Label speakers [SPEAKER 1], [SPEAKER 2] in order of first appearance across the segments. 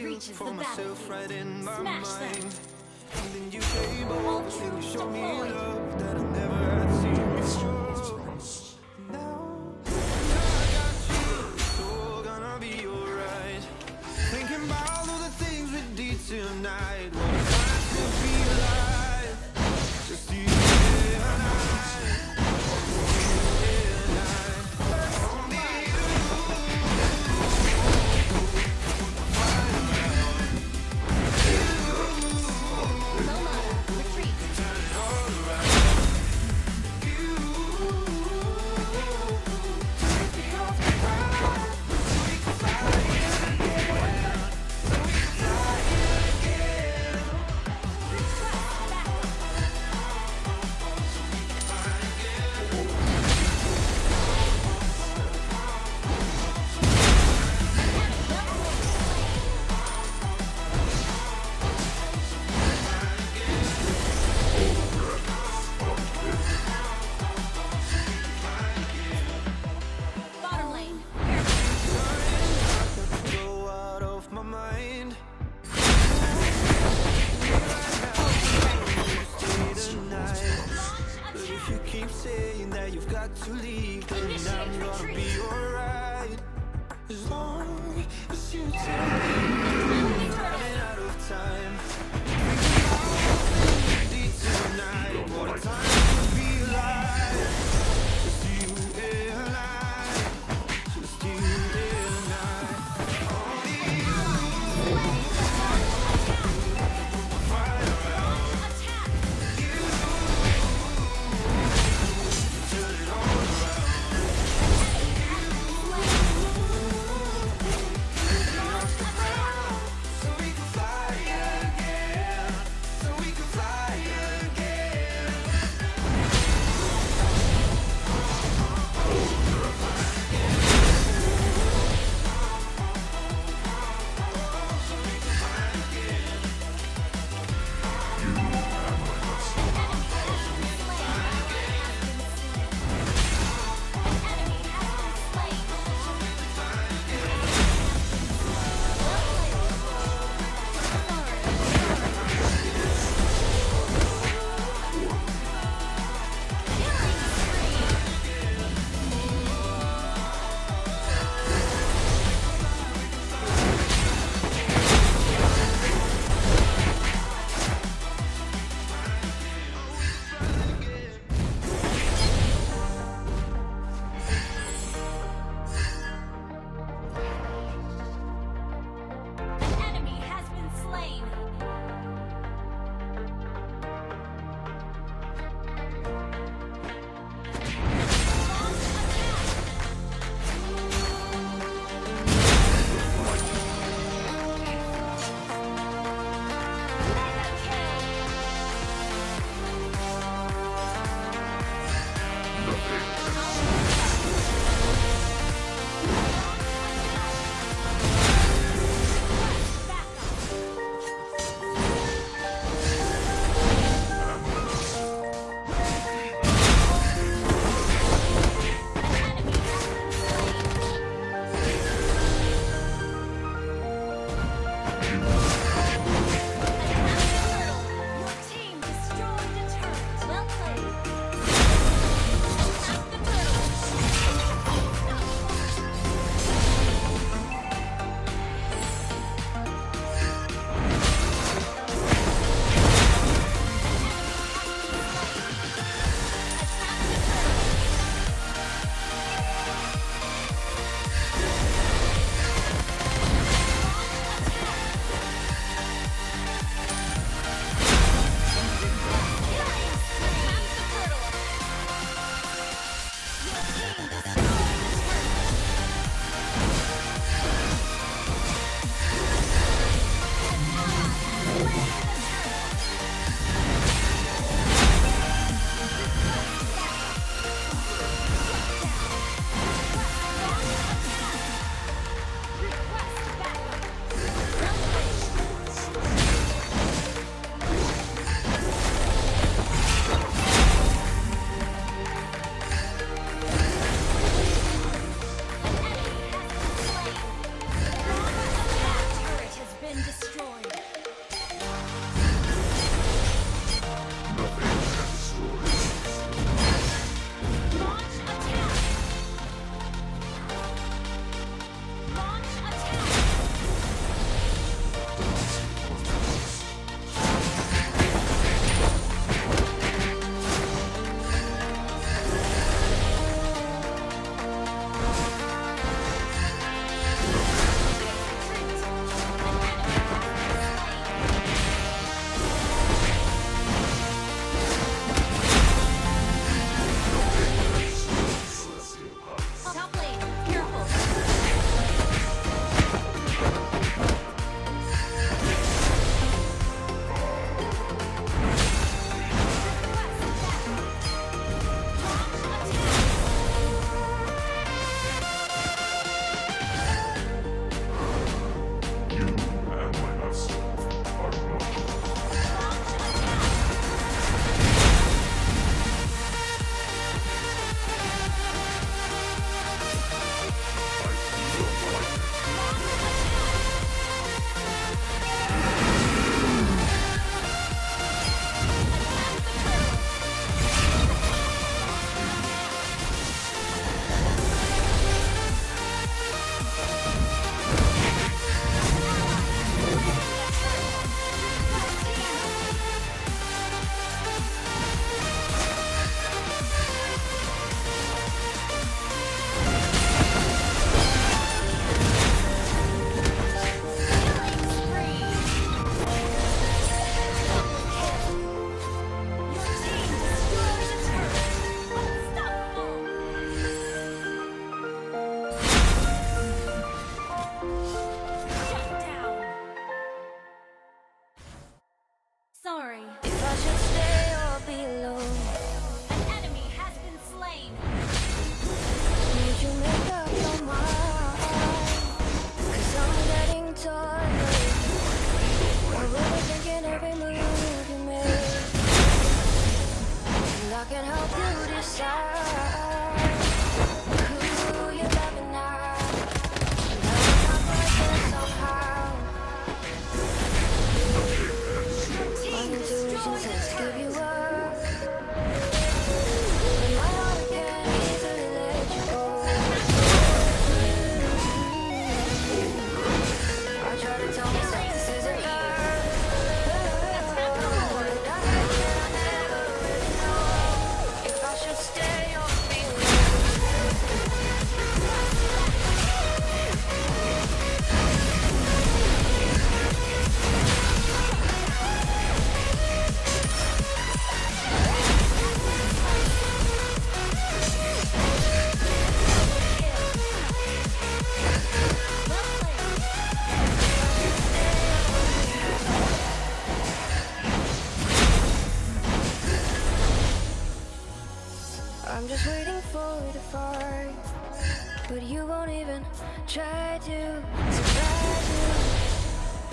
[SPEAKER 1] reaches
[SPEAKER 2] for
[SPEAKER 1] the
[SPEAKER 2] myself right in my
[SPEAKER 1] Smash
[SPEAKER 2] mind. And then you came over and you me love that I never saying that you've got to leave. Then I'm gonna be alright. As long as you
[SPEAKER 3] tell me I'm running out of time.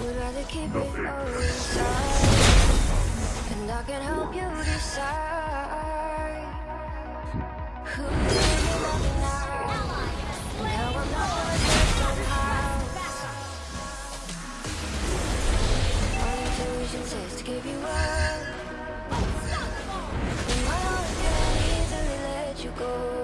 [SPEAKER 3] Would rather keep it all inside. And I can help you decide. Who you're loving now? Now I'm not intuition says to give you up. But my heart easily let you go.